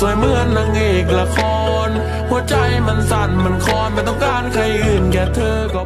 สวยเหมือนนางเอกละคร หัวใจมันสั่นมันคลอนไม่ต้องการใครอื่นแค่เธอก็